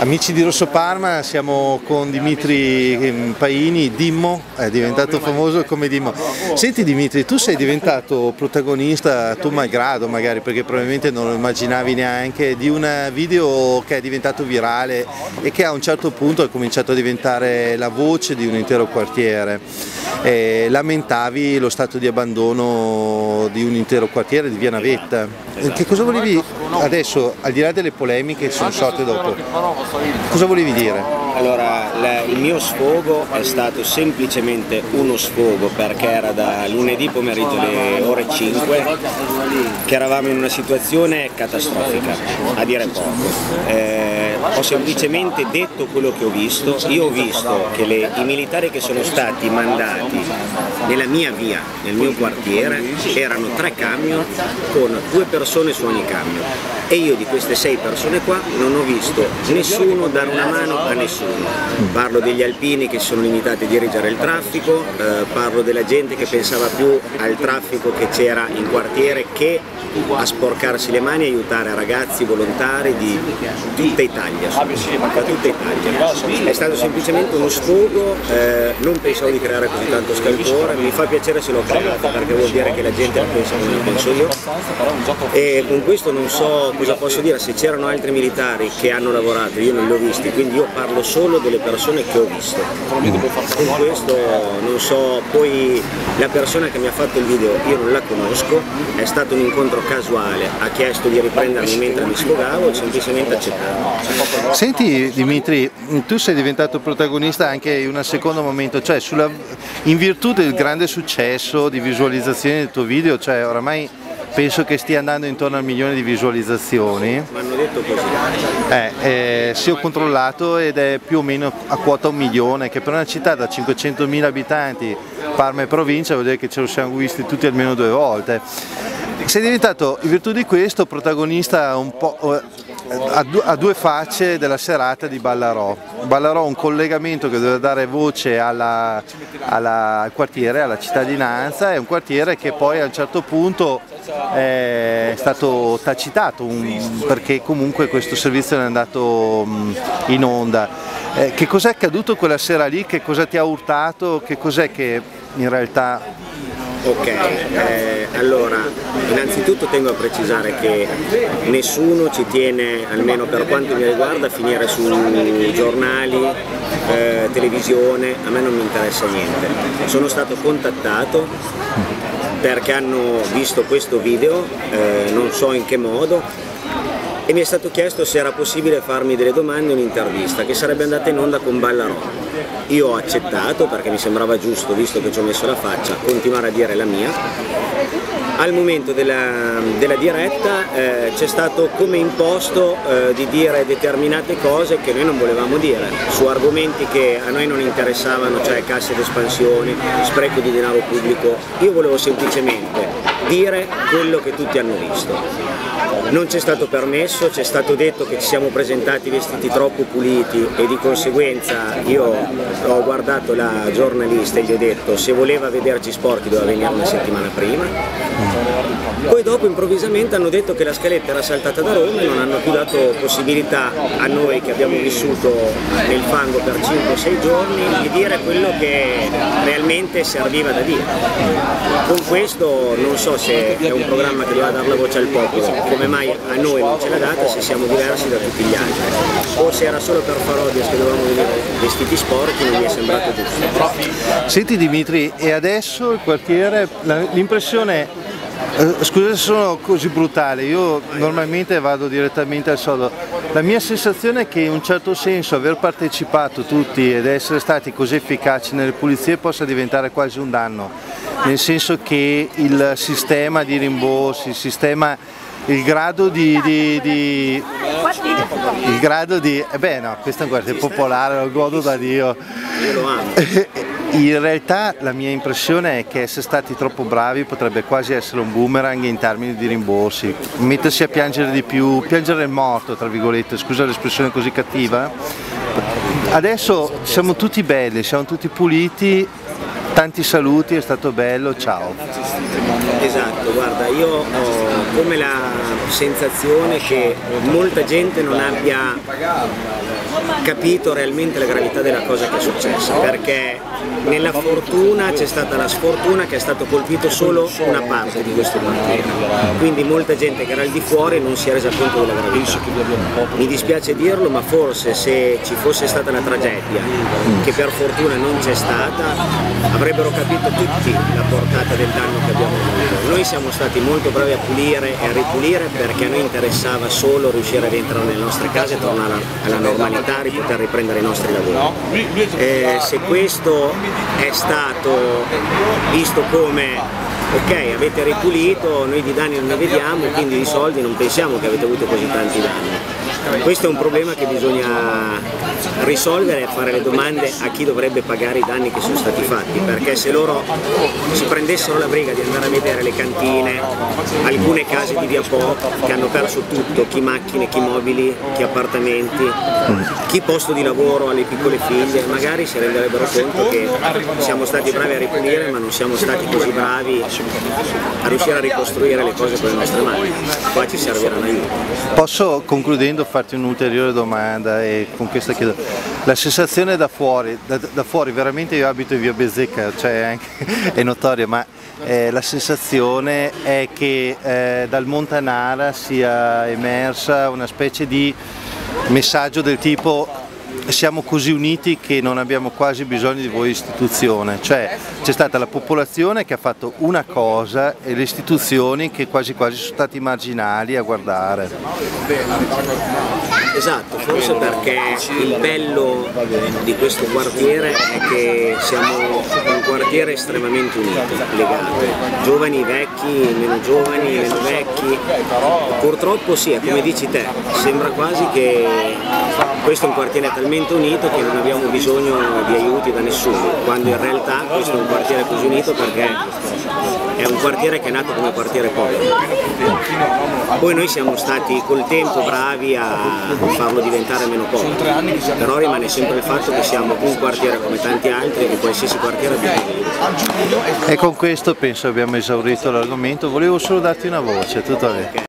Amici di Rosso Parma, siamo con Dimitri ehm, Paini, Dimmo, è diventato famoso come Dimmo. Senti Dimitri, tu sei diventato protagonista, tu malgrado magari, perché probabilmente non lo immaginavi neanche, di un video che è diventato virale e che a un certo punto ha cominciato a diventare la voce di un intero quartiere. E lamentavi lo stato di abbandono di un intero quartiere di Via Navetta. Che cosa volevi adesso, al di là delle polemiche che sono sorte dopo, Cosa volevi dire? Allora, la, il mio sfogo è stato semplicemente uno sfogo perché era da lunedì pomeriggio alle ore 5 che eravamo in una situazione catastrofica, a dire poco. Eh, ho semplicemente detto quello che ho visto, io ho visto che le, i militari che sono stati mandati nella mia via, nel mio quartiere, erano tre camion con due persone su ogni camion. E io di queste sei persone qua non ho visto nessuno dare una mano a nessuno. Parlo degli alpini che si sono limitati a dirigere il traffico, eh, parlo della gente che pensava più al traffico che c'era in quartiere che a sporcarsi le mani e aiutare ragazzi volontari di tutta Italia, da tutta Italia. È stato semplicemente uno sfogo, eh, non pensavo di creare così tanto scalpore, mi fa piacere se l'ho creato perché vuol dire che la gente la pensa come la penso io. e con questo non so cosa posso dire, se c'erano altri militari che hanno lavorato, io non li ho visti, quindi io parlo solo delle persone che ho visto. Con questo non so, poi la persona che mi ha fatto il video io non la conosco, è stato un incontro casuale, ha chiesto di riprendermi mentre mi sfogavo, semplicemente accettato. Senti Dimitri, tu sei diventato protagonista anche in un secondo momento, cioè sulla, in virtù del grande successo di visualizzazione del tuo video, cioè oramai penso che stia andando intorno al milione di visualizzazioni. Mi hanno detto così. Eh, eh, sì, ho controllato ed è più o meno a quota un milione, che per una città da 500.000 abitanti, Parma e provincia, vuol dire che ce lo siamo visti tutti almeno due volte. Sei diventato, in virtù di questo, protagonista un po' a due facce della serata di Ballarò. Ballarò un collegamento che deve dare voce alla, alla, al quartiere, alla cittadinanza, è un quartiere che poi a un certo punto è stato tacitato un, perché comunque questo servizio è andato in onda. Eh, che cos'è accaduto quella sera lì? Che cosa ti ha urtato? Che cos'è che in realtà Ok, eh, allora innanzitutto tengo a precisare che nessuno ci tiene, almeno per quanto mi riguarda, a finire su giornali, eh, televisione, a me non mi interessa niente. Sono stato contattato perché hanno visto questo video, eh, non so in che modo, e mi è stato chiesto se era possibile farmi delle domande in un'intervista che sarebbe andata in onda con Ballarò. Io ho accettato perché mi sembrava giusto, visto che ci ho messo la faccia, continuare a dire la mia. Al momento della, della diretta eh, c'è stato come imposto eh, di dire determinate cose che noi non volevamo dire, su argomenti che a noi non interessavano, cioè casse d'espansione, spreco di denaro pubblico. Io volevo semplicemente dire quello che tutti hanno visto non c'è stato permesso, c'è stato detto che ci siamo presentati vestiti troppo puliti e di conseguenza io ho guardato la giornalista e gli ho detto se voleva vederci sporchi doveva venire una settimana prima. Poi dopo improvvisamente hanno detto che la scaletta era saltata da Roma e non hanno più dato possibilità a noi che abbiamo vissuto nel fango per 5-6 giorni di dire quello che realmente serviva da dire. Con questo non so se è un programma che doveva dare la voce al popolo, come mai a noi non ce l'ha data se siamo diversi da tutti gli altri. O se era solo per Farodias che dovevamo venire vestiti sporchi non mi è sembrato giusto. Senti Dimitri e adesso il quartiere l'impressione eh, scusate se sono così brutale, io normalmente vado direttamente al sodo. La mia sensazione è che in un certo senso aver partecipato tutti ed essere stati così efficaci nelle pulizie possa diventare quasi un danno, nel senso che il sistema di rimborsi, il sistema il grado di, di, di il grado di eh beh no questo è un quartiere popolare lo godo da Dio. In realtà la mia impressione è che essere stati troppo bravi potrebbe quasi essere un boomerang in termini di rimborsi. Mettersi a piangere di più piangere il morto tra virgolette scusa l'espressione così cattiva. Adesso siamo tutti belli siamo tutti puliti tanti saluti, è stato bello, ciao. Esatto, guarda, io ho, come la sensazione che molta gente non abbia capito realmente la gravità della cosa che è successa, perché nella fortuna c'è stata la sfortuna che è stato colpito solo una parte di questo quartiere, quindi molta gente che era al di fuori non si è resa conto della gravità. Mi dispiace dirlo, ma forse se ci fosse stata una tragedia, che per fortuna non c'è stata, avrebbero capito tutti la portata del danno che abbiamo avuto. Noi siamo stati molto bravi a pulire e a ripulire perché a noi interessava solo riuscire ad entrare nelle nostre case e tornare alla normalità, di poter riprendere i nostri lavori. Eh, se questo è stato visto come ok avete ripulito, noi di danni non ne vediamo, quindi di soldi non pensiamo che avete avuto così tanti danni. Questo è un problema che bisogna risolvere e fare le domande a chi dovrebbe pagare i danni che sono stati fatti, perché se loro si prendessero la briga di andare a vedere le cantine, alcune case di Via Po che hanno perso tutto, chi macchine, chi mobili, chi appartamenti, chi posto di lavoro alle piccole figlie, magari si renderebbero conto che siamo stati bravi a ripulire ma non siamo stati così bravi a riuscire a ricostruire le cose con le nostre mani. Qua ci servirà un aiuto. Posso concludendo farti un'ulteriore domanda e con questa chiedo. La sensazione da fuori, da, da fuori veramente io abito in via Bezzecca, cioè anche, è notoria, ma eh, la sensazione è che eh, dal Montanara sia emersa una specie di messaggio del tipo siamo così uniti che non abbiamo quasi bisogno di voi istituzione, cioè c'è stata la popolazione che ha fatto una cosa e le istituzioni che quasi quasi sono stati marginali a guardare. Esatto, forse perché il bello di questo quartiere è che siamo un quartiere estremamente unito, legato, giovani, vecchi, meno giovani, meno vecchi, purtroppo sì, è come dici te, sembra quasi che questo è un quartiere talmente unito che non abbiamo bisogno di aiuti da nessuno, quando in realtà questo è un quartiere così unito perché è un quartiere che è nato come quartiere povero. Poi noi siamo stati col tempo bravi a farlo diventare meno povero, però rimane sempre il fatto che siamo un quartiere come tanti altri, che qualsiasi quartiere ha E con questo penso abbiamo esaurito l'argomento, volevo solo darti una voce, tutto a